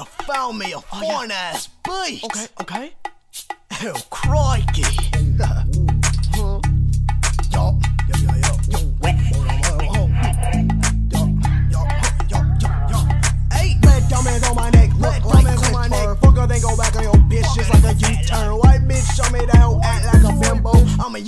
I found me a oh, fine ass beast. Okay, okay. Oh, crikey.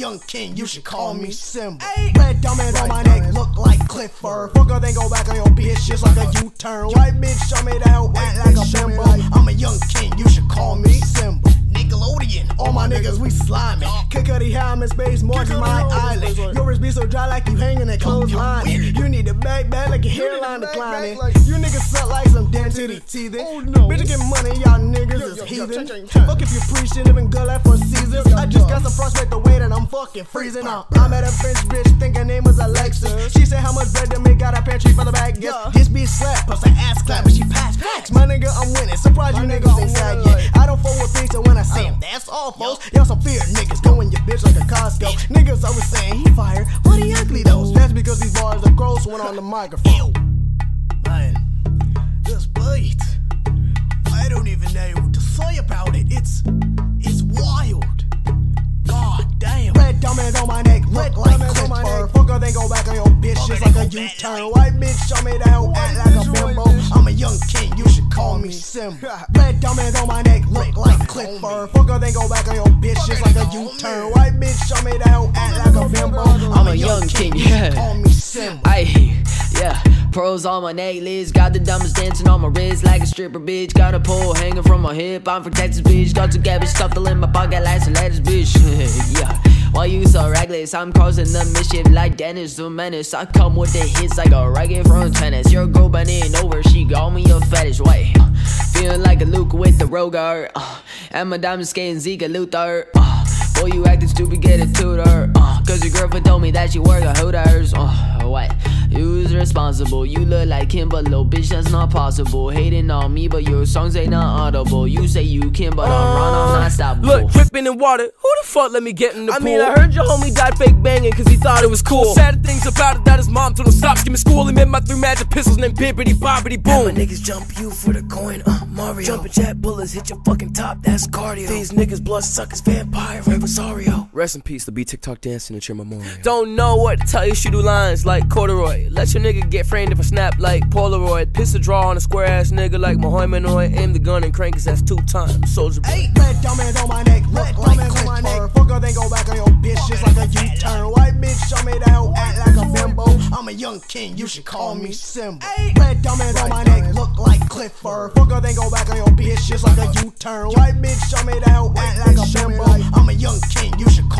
Young king, you should call me Simba. Red diamonds on my neck, look like Clifford. Fucker, then go back on your bitch just like a U-turn. White bitch, show me the hell, act like a bimbo. I'm a young king, you should call me Simba. Nickelodeon, all my niggas, we slimy. Kick out the ham in space, more than my island. Your wrist be so dry like you hanging a clothesline. You need a back back like your hairline declining. You niggas suck like some density teething. Bitch, get money, y'all niggas is heathen. Fuck if you preach shit, even good life for seasons. I just got some frostbite the way that I'm fucking freezing up. I'm at a French bitch, think her name was Alexa. She said how much bread to make, got a pantry for the bag. Yes, this bitch slap, plus her ass clap, but she pass facts. My nigga, I'm winning. Surprise you niggas ain't sad yet. I don't fuck with pizza when I say uh. 'em. That's all, folks. Y'all some fear niggas. Go in your bitch like a Costco. Niggas always saying he fired, but he ugly though. That's because these bars are gross when on the microphone. Man, this beat. I don't even know what to say bitch just like a U-turn. White bitch, show me the hell, act like a bimbo. I'm a young king, you should call me Simba. Red diamonds on my neck, look like Clifford. Fucker, then go back on your bitch just like a U-turn. White bitch, show me the hell, act like a bimbo. I'm a young king, you should call me Simba. Ayy, yeah. Pearls on my necklace, got the diamonds dancing on my wrist like a stripper, bitch. Got a pole hanging from my hip. I'm from Texas, bitch. Got two cabbage stuffed in my pocket like some lettuce, bitch. yeah. Why you so reckless? I'm causing the mischief like Dennis the Menace. I come with the hits like a racket from tennis. Your girl bending over, she got me a fetish. Way, feeling like a Luke with the Rogar. Uh, and my diamond skating Zika Luther. Uh, boy, you acting stupid, get a tutor. Uh, Cause your girlfriend told me that you work at Hooters. Uh, what? Who's responsible? You look like him, but little bitch, that's not possible. Hating on me, but your songs ain't not audible. You say you can, but I'm run, I'm not stoppable. Look, dripping in water. Who the fuck let me get in the I pool? mean, I heard your homie died fake banging cause he thought it was cool. Sad things about it that his mom told him stop skimming school. He made my three magic pistols named Bibbity Bobbity My Boom. niggas jump you for the coin, uh, Mario. Jumping jet bullets, hit your fucking top, that's cardio. These niggas blood suckers, vampire, and Rosario. Rest in peace, the be TikTok dancing at your memorial. Don't know what to tell you, shoot do lines like corduroy. Let your nigga get framed if I snap like Polaroid. Piss a draw on a square ass nigga like Mohammed Aim the gun and crank his ass two times. Soldier boy. Hey, red diamonds on my neck, look like Clifford. Fucker, then go back on your bitch just like a U-turn. White bitch, show me the hell, act like a bimbo. I'm a young king, you should call me Simba. Red diamonds on my neck, look like Clifford. Fucker, then go back on your bitch just like a U-turn. White bitch, show me the hell, act like a bimbo. I'm a young king, you should